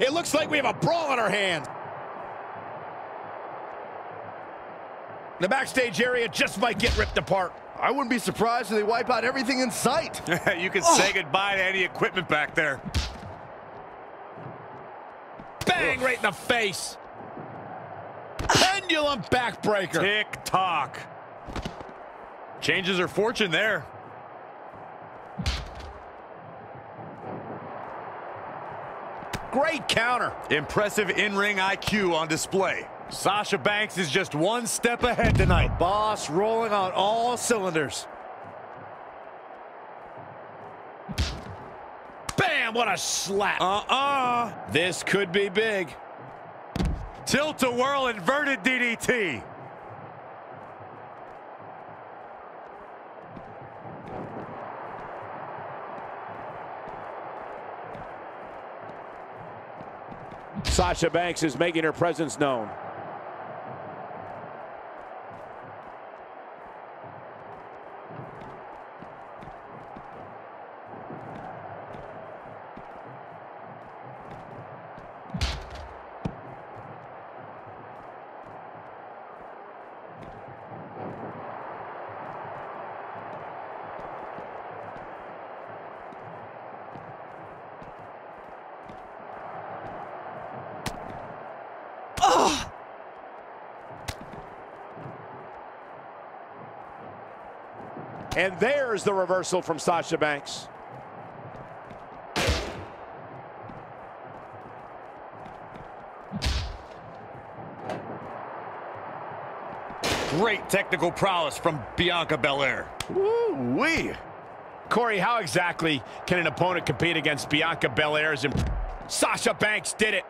It looks like we have a brawl on our hands. The backstage area just might get ripped apart. I wouldn't be surprised if they wipe out everything in sight. you can oh. say goodbye to any equipment back there. Bang, right in the face. Pendulum backbreaker. Tick tock. Changes her fortune there. Great counter. Impressive in-ring IQ on display. Sasha Banks is just one step ahead tonight. The boss rolling on all cylinders. Bam, what a slap. Uh-uh. This could be big. Tilt-a-whirl inverted DDT. Sasha Banks is making her presence known. And there's the reversal from Sasha Banks. Great technical prowess from Bianca Belair. Woo-wee. Corey, how exactly can an opponent compete against Bianca Belair's... And Sasha Banks did it.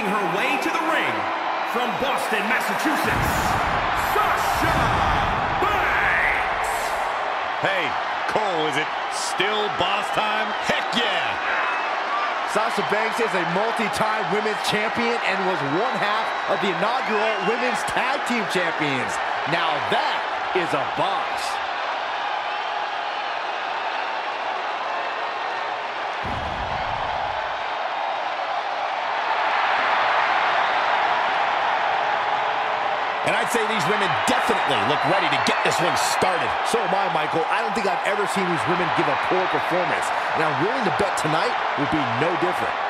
Making her way to the ring from Boston, Massachusetts, Sasha Banks! Hey, Cole, is it still boss time? Heck yeah! Sasha Banks is a multi-time women's champion and was one half of the inaugural women's tag team champions. Now that is a boss. Say these women definitely look ready to get this one started. So am I, Michael. I don't think I've ever seen these women give a poor performance. And I'm willing to bet tonight will be no different.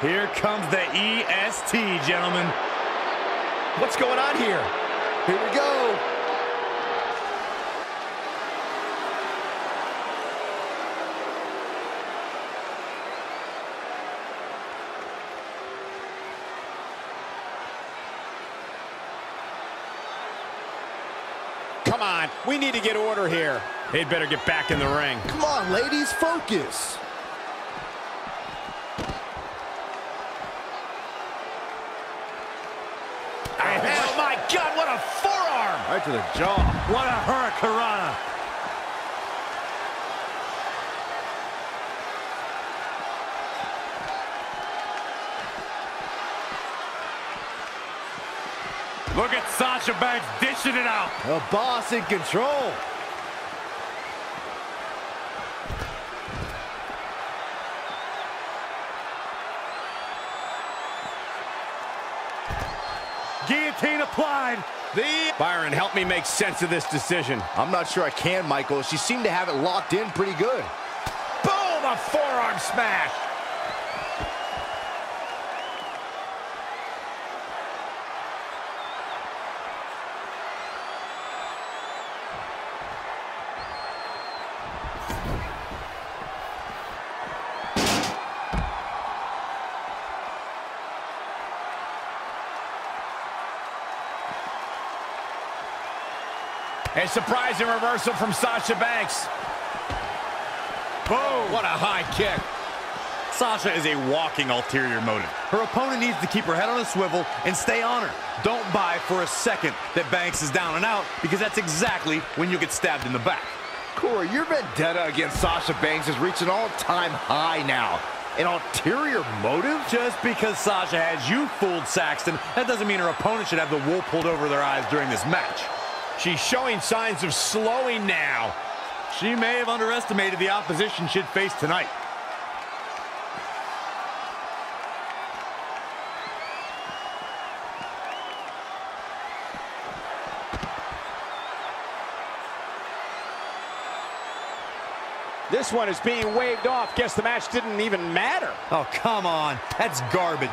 Here comes the EST, gentlemen. What's going on here? Here we go. Come on, we need to get order here. They'd better get back in the ring. Come on, ladies, focus. Oh right to the jaw. What a hurricanrana. Look at Sasha Banks dishing it out. The boss in control. Guillotine applied. The Byron, help me make sense of this decision. I'm not sure I can, Michael. She seemed to have it locked in pretty good. Boom! A forearm smash. A surprising reversal from Sasha Banks. Boom! What a high kick. Sasha is a walking ulterior motive. Her opponent needs to keep her head on a swivel and stay on her. Don't buy for a second that Banks is down and out because that's exactly when you get stabbed in the back. Corey, your vendetta against Sasha Banks is reaching all-time high now. An ulterior motive? Just because Sasha has you fooled, Saxton, that doesn't mean her opponent should have the wool pulled over their eyes during this match. She's showing signs of slowing now. She may have underestimated the opposition she'd face tonight. This one is being waved off. Guess the match didn't even matter. Oh, come on. That's garbage.